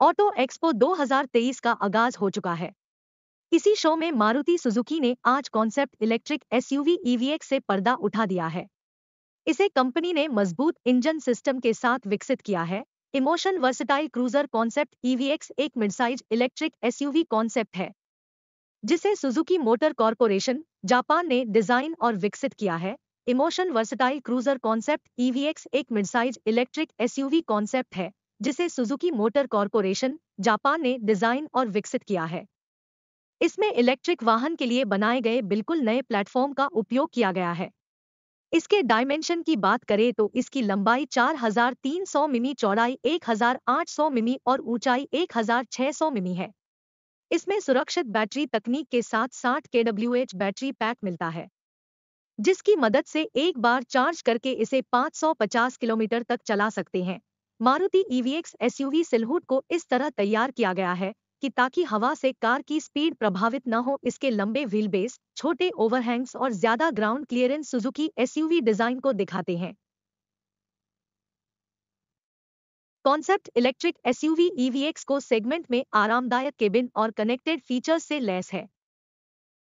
Auto expo 2023 का आगाज़ हो चुका है। इसी शो में मारुति सुजुकी ने आज कॉन्सेप्ट इलेक्ट्रिक एसयूवी ईवीएक्स से पर्दा उठा दिया है। इसे कंपनी ने मज़बूत इंजन सिस्टम के साथ विकसित किया है। Emotion versatile cruiser concept EVX एक मिडसाइज इलेक्ट्रिक एसयूवी कॉन्सेप्ट है, जिसे सुजुकी मोटर कॉरपोरेशन, जापान ने डिज़ाइन और विकसित किया है। Emotion versatile cruiser concept EVX एक मिडसाइज इलेक्ट्रिक एसयूवी कॉन्सेप्ट है। जिसे सुजुकी मोटर कॉरपोरेशन जापान ने डिज़ाइन और विकसित किया है। इसमें इलेक्ट्रिक वाहन के लिए बनाए गए बिल्कुल नए प्लेटफॉर्म का उपयोग किया गया है। इसके डायमेंशन की बात करें तो इसकी लंबाई 4300 मिमी, चौड़ाई 1800 मिमी और ऊंचाई 1600 मिमी है। इसमें सुरक्षित बैटरी तकनीक के साथ 60 के बैटरी पैक मिलता है, जिसकी मदद से एक बार चार्ज करके इसे 550 किलोमीटर तक चला सकते हैं। मारुति ईवीएक्स एसयूवी सिलहुट को इस तरह तैयार किया गया है कि ताकि हवा से कार की स्पीड प्रभावित न हो, इसके लंबे व्हील बेस छोटे ओवरहैंग्स और ज़्यादा ground clearance Suzuki SUV design को दिखाते हैं। कॉन्सेप्ट इलेक्ट्रिक एसयूवी ईवीएक्स को सेगमेंट में आरामदायक केबिन और कनेक्टेड फीचर्स से लैस है।